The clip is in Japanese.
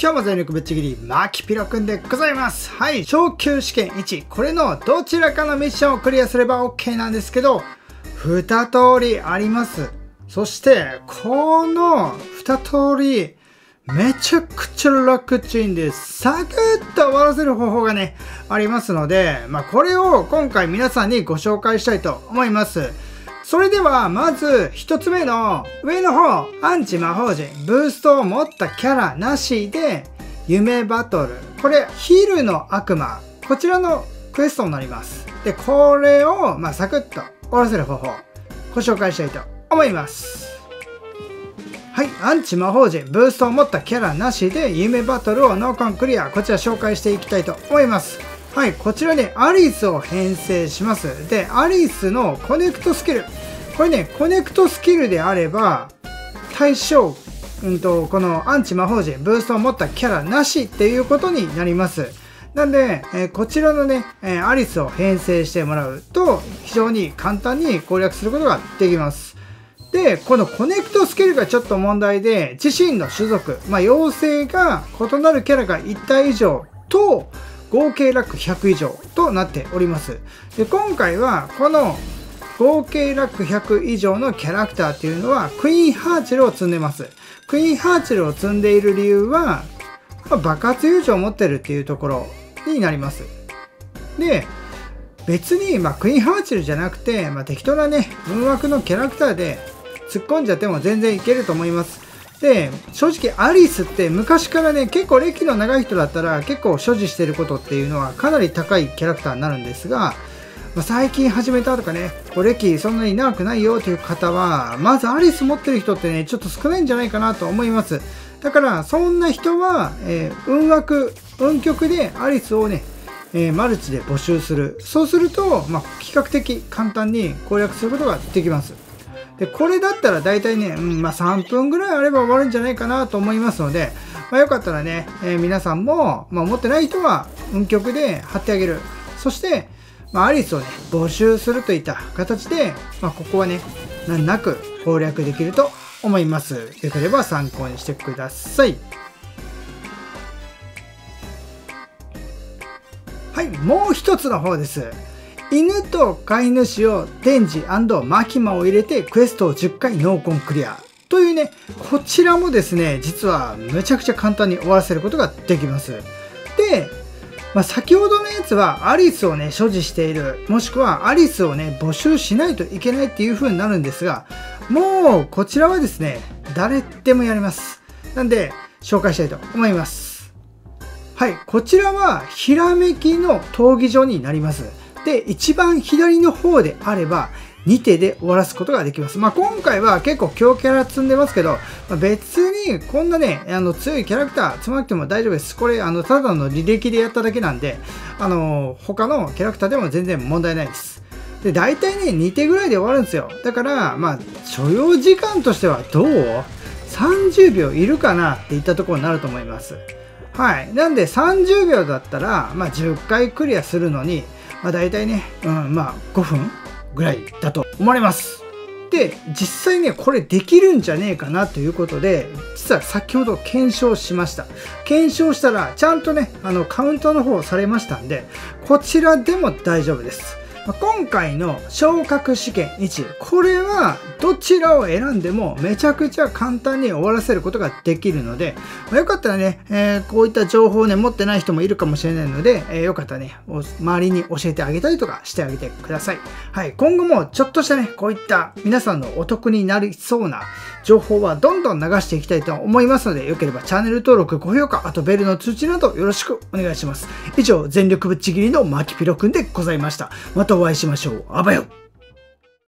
今日も全力ぶっちぎり、マキピロくんでございます。はい、昇級試験1。これのどちらかのミッションをクリアすれば OK なんですけど、2通りあります。そして、この2通り、めちゃくちゃ楽ちんで、サクッと終わらせる方法がね、ありますので、まあ、これを今回皆さんにご紹介したいと思います。それでは、まず、一つ目の、上の方、アンチ魔法陣、ブーストを持ったキャラなしで、夢バトル。これ、ヒルの悪魔。こちらのクエストになります。で、これを、まあ、サクッと終わらせる方法、ご紹介したいと思います。はい、アンチ魔法陣、ブーストを持ったキャラなしで、夢バトルをノーコンクリア、こちら紹介していきたいと思います。はい、こちらでアリスを編成します。で、アリスのコネクトスキル。これね、コネクトスキルであれば、対象、うんと、このアンチ魔法陣、ブーストを持ったキャラなしっていうことになります。なんで、えー、こちらのね、えー、アリスを編成してもらうと、非常に簡単に攻略することができます。で、このコネクトスキルがちょっと問題で、自身の種族、まあ、妖精が異なるキャラが1体以上と、合計ラック100以上となっております。で今回はこの合計ラック100以上のキャラクターっていうのはクイーンハーチェルを積んでます。クイーンハーチェルを積んでいる理由は、まあ、爆発友情を持ってるっていうところになります。で、別に、まあ、クイーンハーチェルじゃなくて、まあ、適当なね、運枠のキャラクターで突っ込んじゃっても全然いけると思います。で正直アリスって昔からね結構歴の長い人だったら結構所持してることっていうのはかなり高いキャラクターになるんですが、ま、最近始めたとかねこれ歴そんなに長くないよという方はまずアリス持ってる人ってねちょっと少ないんじゃないかなと思います。だからそんな人は、えー、運枠運曲でアリスをねえー、マルチで募集する。そうすると、まあ、比較的簡単に攻略することができます。で、これだったら大体ね、うん、まあ3分ぐらいあれば終わるんじゃないかなと思いますので、まあ、よかったらね、えー、皆さんも、まあ、持ってない人は運曲で貼ってあげる。そして、まあ、アリスをね、募集するといった形で、まあ、ここはね、難なく攻略できると思います。よければ参考にしてください。はい、もう一つの方です。犬と飼い主をデンジマキマを入れてクエストを10回ノーコンクリア。というね、こちらもですね、実はめちゃくちゃ簡単に終わらせることができます。で、まあ、先ほどのやつはアリスをね、所持している、もしくはアリスをね、募集しないといけないっていう風になるんですが、もうこちらはですね、誰でもやります。なんで、紹介したいと思います。はい、こちらはひらめきの闘技場になります。で、一番左の方であれば、2手で終わらすことができます。まあ、今回は結構強キャラ積んでますけど、まあ、別にこんなね、あの強いキャラクター積まなくても大丈夫です。これ、あの、ただの履歴でやっただけなんで、あの、他のキャラクターでも全然問題ないです。で、大体ね、2手ぐらいで終わるんですよ。だから、まあ、所要時間としてはどう ?30 秒いるかなっていったところになると思います。はい。なんで30秒だったら、まあ、10回クリアするのに、まあ、大体ね、うん、まあ5分ぐらいだと思われます。で、実際ね、これできるんじゃねえかなということで、実は先ほど検証しました。検証したら、ちゃんとね、あの、カウントの方されましたんで、こちらでも大丈夫です。今回の昇格試験1、これはどちらを選んでもめちゃくちゃ簡単に終わらせることができるので、まあ、よかったらね、えー、こういった情報をね、持ってない人もいるかもしれないので、えー、よかったらね、周りに教えてあげたりとかしてあげてください。はい、今後もちょっとしたね、こういった皆さんのお得になりそうな情報はどんどん流していきたいと思いますので、よければチャンネル登録、高評価、あとベルの通知などよろしくお願いします。以上、全力ぶっちぎりのマキピロくんでございました。またお会いしましょう。あばよ